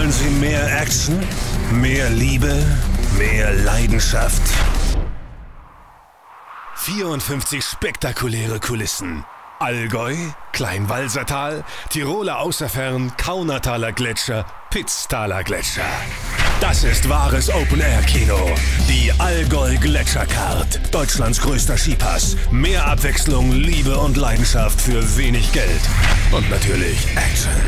Wollen Sie mehr Action? Mehr Liebe? Mehr Leidenschaft? 54 spektakuläre Kulissen. Allgäu, Kleinwalsertal, Tiroler Außerfern, Kaunertaler Gletscher, Pitztaler Gletscher. Das ist wahres Open-Air-Kino. Die Allgäu Gletschercard. Deutschlands größter Skipass. Mehr Abwechslung, Liebe und Leidenschaft für wenig Geld. Und natürlich Action.